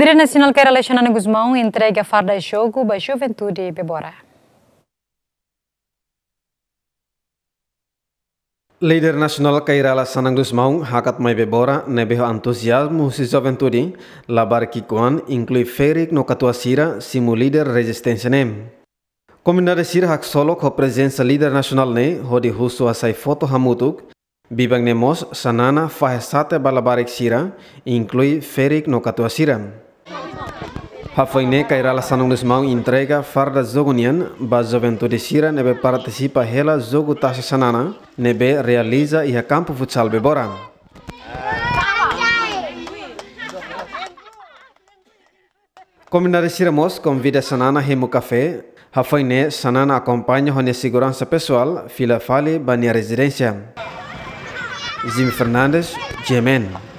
Líder Nacional Kerala Xanana Guzmão entrega a farda jogo para a juventude Bebora. Líder nasional Kairala Sanang Guzmão, hakat mai bebora, nebeho entusiasmo si juventude, labar kikuan, inclui ferik no katua sira, simu líder resistência nem. Combinada sira hak solo com presença líder nacional ne, hodi husu asai foto hamutuk, Bibang nemos sanana fahesate balabarik sira, inclui ferik no katua sira. Hafaine kairala sanung mau entrega farda zogunian ba juventude sira nebe participa hela jogo tasa sanana nebe realiza iha campo futsal bebora. Combinare sira mos convida sanana hemu café Hafaine sanana acompanha a segurança pessoal fila fale bania residência. Jimmy Fernandes, Jemen.